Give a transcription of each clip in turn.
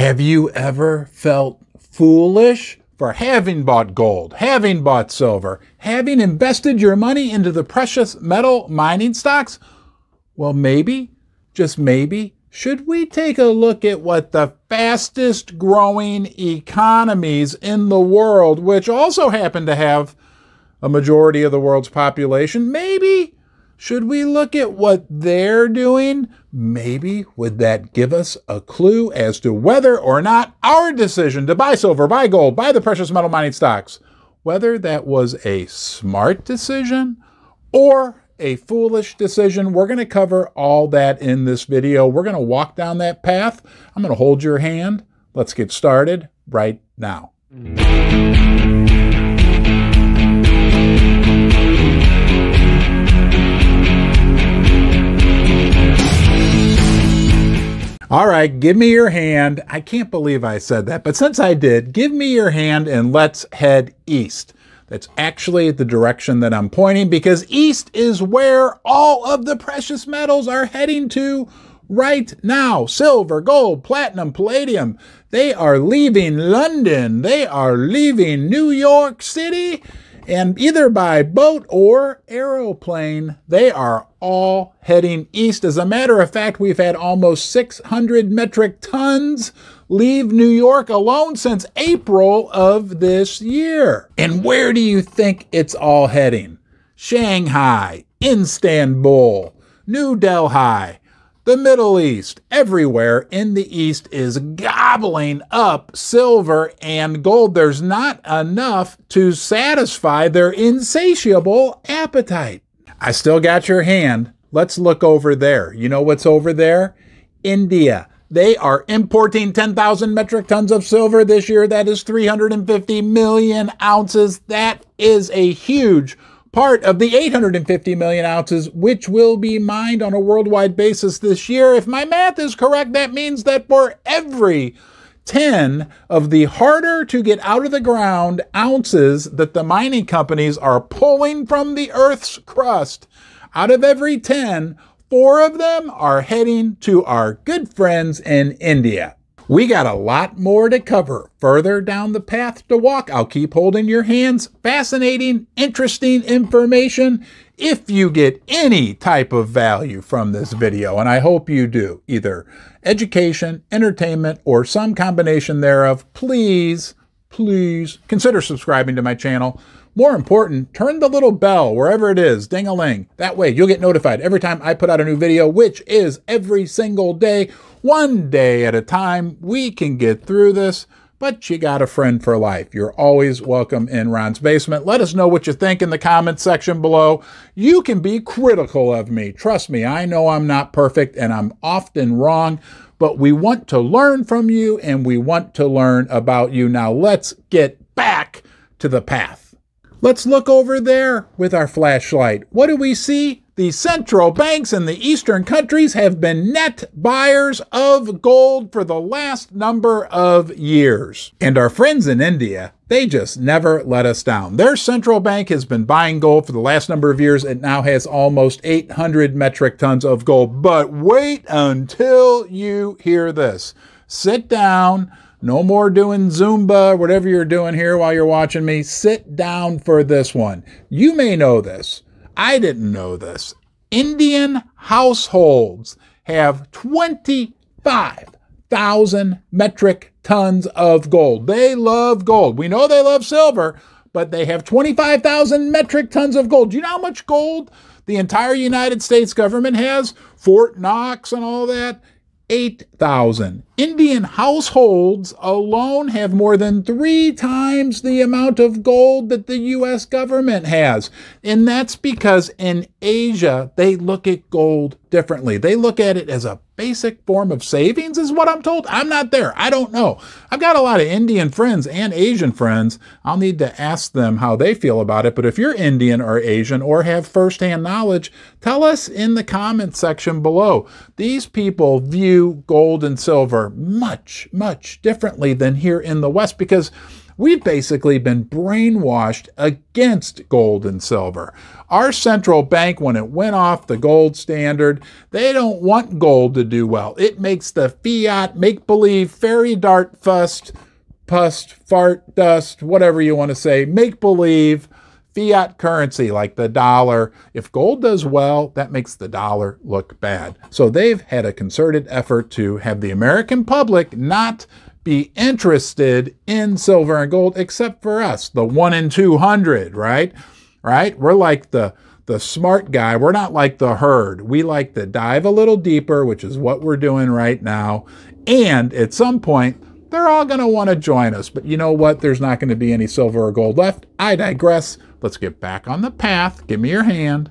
Have you ever felt foolish for having bought gold, having bought silver, having invested your money into the precious metal mining stocks? Well, maybe, just maybe, should we take a look at what the fastest growing economies in the world, which also happen to have a majority of the world's population, maybe should we look at what they're doing? Maybe would that give us a clue as to whether or not our decision to buy silver, buy gold, buy the precious metal mining stocks, whether that was a smart decision or a foolish decision. We're going to cover all that in this video. We're going to walk down that path. I'm going to hold your hand. Let's get started right now. Mm-hmm. All right, give me your hand. I can't believe I said that, but since I did, give me your hand and let's head east. That's actually the direction that I'm pointing because east is where all of the precious metals are heading to right now. Silver, gold, platinum, palladium. They are leaving London. They are leaving New York City. And either by boat or aeroplane, they are all heading east. As a matter of fact, we've had almost 600 metric tons leave New York alone since April of this year. And where do you think it's all heading? Shanghai, Istanbul, New Delhi, the Middle East, everywhere in the East is gobbling up silver and gold. There's not enough to satisfy their insatiable appetite. I still got your hand. Let's look over there. You know what's over there? India. They are importing 10,000 metric tons of silver this year. That is 350 million ounces. That is a huge part of the 850 million ounces, which will be mined on a worldwide basis this year. If my math is correct, that means that for every 10 of the harder to get out of the ground ounces that the mining companies are pulling from the Earth's crust, out of every 10, four of them are heading to our good friends in India. We got a lot more to cover further down the path to walk. I'll keep holding your hands. Fascinating, interesting information. If you get any type of value from this video, and I hope you do, either education, entertainment, or some combination thereof, please, please consider subscribing to my channel. More important, turn the little bell wherever it is, ding a ling. That way you'll get notified every time I put out a new video, which is every single day one day at a time. We can get through this, but you got a friend for life. You're always welcome in Ron's Basement. Let us know what you think in the comments section below. You can be critical of me. Trust me, I know I'm not perfect and I'm often wrong, but we want to learn from you and we want to learn about you. Now let's get back to the path. Let's look over there with our flashlight. What do we see? the central banks in the eastern countries have been net buyers of gold for the last number of years. And our friends in India, they just never let us down. Their central bank has been buying gold for the last number of years. It now has almost 800 metric tons of gold. But wait until you hear this. Sit down. No more doing Zumba, whatever you're doing here while you're watching me. Sit down for this one. You may know this. I didn't know this. Indian households have 25,000 metric tons of gold. They love gold. We know they love silver, but they have 25,000 metric tons of gold. Do you know how much gold the entire United States government has? Fort Knox and all that? 8,000. Indian households alone have more than three times the amount of gold that the U.S. government has. And that's because in Asia, they look at gold differently. They look at it as a basic form of savings, is what I'm told. I'm not there. I don't know. I've got a lot of Indian friends and Asian friends. I'll need to ask them how they feel about it. But if you're Indian or Asian or have firsthand knowledge, tell us in the comment section below. These people view gold and silver much, much differently than here in the West because We've basically been brainwashed against gold and silver. Our central bank, when it went off the gold standard, they don't want gold to do well. It makes the fiat make believe fairy dart fust, pust, fart, dust, whatever you want to say, make believe fiat currency like the dollar. If gold does well, that makes the dollar look bad. So they've had a concerted effort to have the American public not be interested in silver and gold except for us, the 1 in 200, right? Right? We're like the the smart guy. We're not like the herd. We like to dive a little deeper, which is what we're doing right now. And at some point, they're all going to want to join us. But you know what? There's not going to be any silver or gold left. I digress. Let's get back on the path. Give me your hand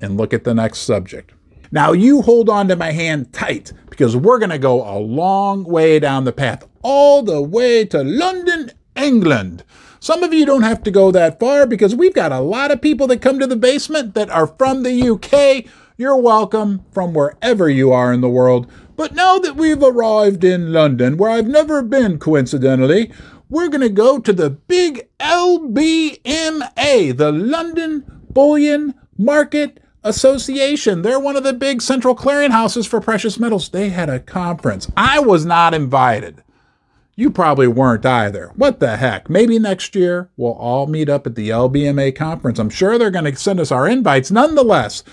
and look at the next subject. Now, you hold on to my hand tight because we're going to go a long way down the path all the way to London, England. Some of you don't have to go that far because we've got a lot of people that come to the basement that are from the UK. You're welcome from wherever you are in the world. But now that we've arrived in London, where I've never been coincidentally, we're going to go to the big LBMA, the London Bullion Market Association. They're one of the big central clearinghouses for precious metals. They had a conference. I was not invited. You probably weren't either. What the heck? Maybe next year we'll all meet up at the LBMA conference. I'm sure they're going to send us our invites. Nonetheless,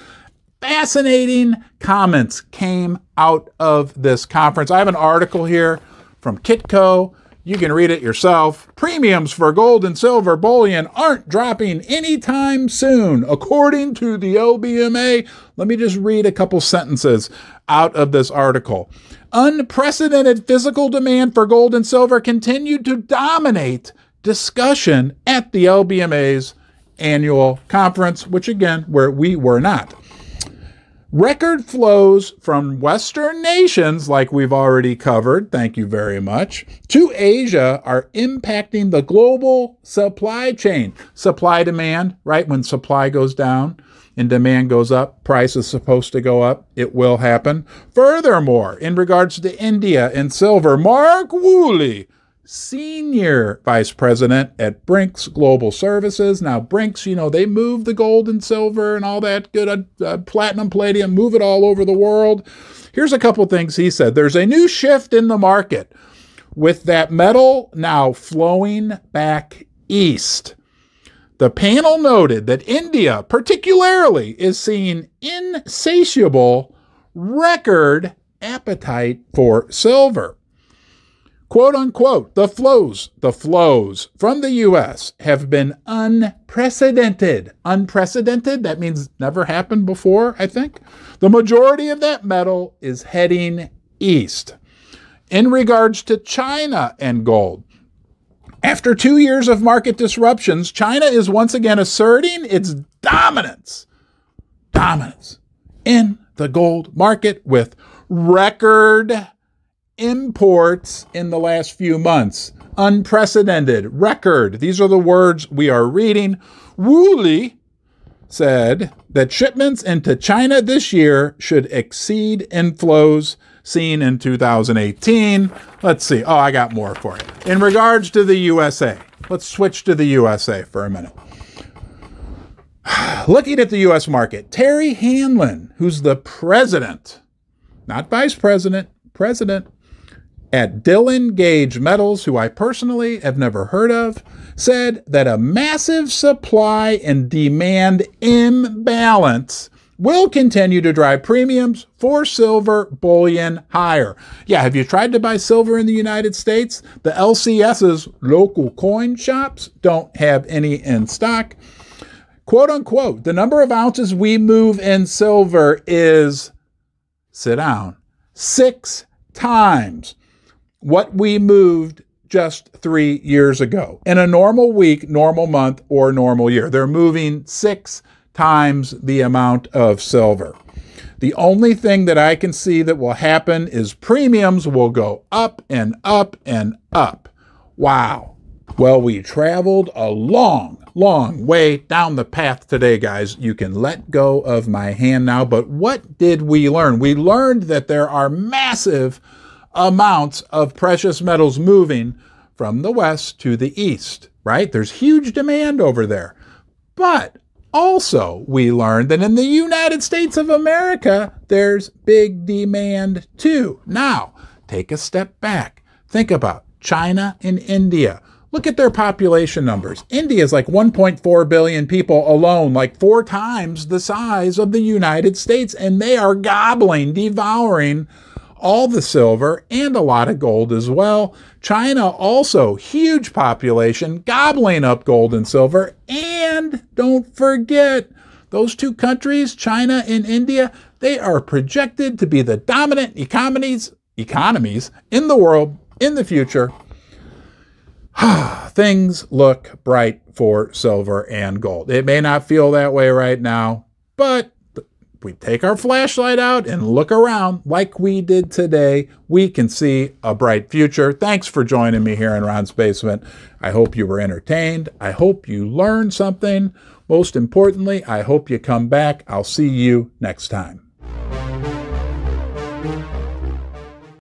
fascinating comments came out of this conference. I have an article here from Kitco. You can read it yourself. Premiums for gold and silver bullion aren't dropping anytime soon, according to the LBMA. Let me just read a couple sentences out of this article unprecedented physical demand for gold and silver continued to dominate discussion at the LBMA's annual conference, which again, where we were not. Record flows from Western nations, like we've already covered, thank you very much, to Asia are impacting the global supply chain. Supply demand, right? When supply goes down, and demand goes up, price is supposed to go up. It will happen. Furthermore, in regards to India and silver, Mark Woolley, senior vice president at Brinks Global Services. Now, Brinks, you know, they move the gold and silver and all that good uh, uh platinum, palladium, move it all over the world. Here's a couple things he said. There's a new shift in the market with that metal now flowing back east. The panel noted that India, particularly, is seeing insatiable record appetite for silver. Quote unquote, the flows, the flows from the US have been unprecedented. Unprecedented, that means never happened before, I think. The majority of that metal is heading east. In regards to China and gold, after two years of market disruptions, China is once again asserting its dominance, dominance in the gold market with record imports in the last few months. Unprecedented, record. These are the words we are reading. Woolley said that shipments into China this year should exceed inflows seen in 2018. Let's see. Oh, I got more for you. In regards to the USA, let's switch to the USA for a minute. Looking at the US market, Terry Hanlon, who's the president, not vice president, president at Dillon Gage Metals, who I personally have never heard of, said that a massive supply and demand imbalance will continue to drive premiums for silver bullion higher. Yeah, have you tried to buy silver in the United States? The LCS's local coin shops don't have any in stock. Quote unquote, the number of ounces we move in silver is, sit down, six times what we moved just three years ago. In a normal week, normal month, or normal year, they're moving six times the amount of silver. The only thing that I can see that will happen is premiums will go up and up and up. Wow. Well, we traveled a long, long way down the path today, guys. You can let go of my hand now. But what did we learn? We learned that there are massive amounts of precious metals moving from the west to the east, right? There's huge demand over there. But also, we learned that in the United States of America, there's big demand too. Now, take a step back. Think about China and India. Look at their population numbers. India is like 1.4 billion people alone, like four times the size of the United States, and they are gobbling, devouring all the silver and a lot of gold as well. China also huge population, gobbling up gold and silver. And don't forget, those two countries, China and India, they are projected to be the dominant economies economies in the world in the future. Things look bright for silver and gold. It may not feel that way right now, but we take our flashlight out and look around like we did today, we can see a bright future. Thanks for joining me here in Ron's Basement. I hope you were entertained. I hope you learned something. Most importantly, I hope you come back. I'll see you next time.